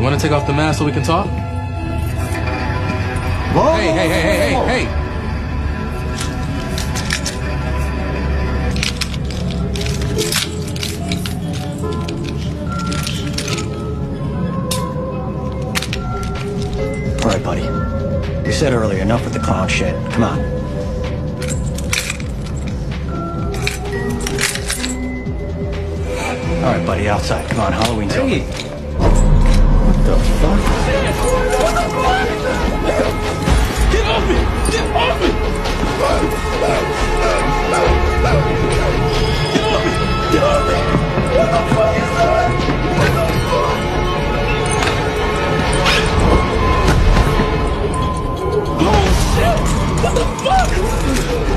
You want to take off the mask so we can talk? Whoa, Hey, hey, hey, hey, hey, hey! All right, buddy. You said earlier, enough with the clown shit. Come on. All right, buddy, outside. Come on, Halloween's over. Hey! What the fuck?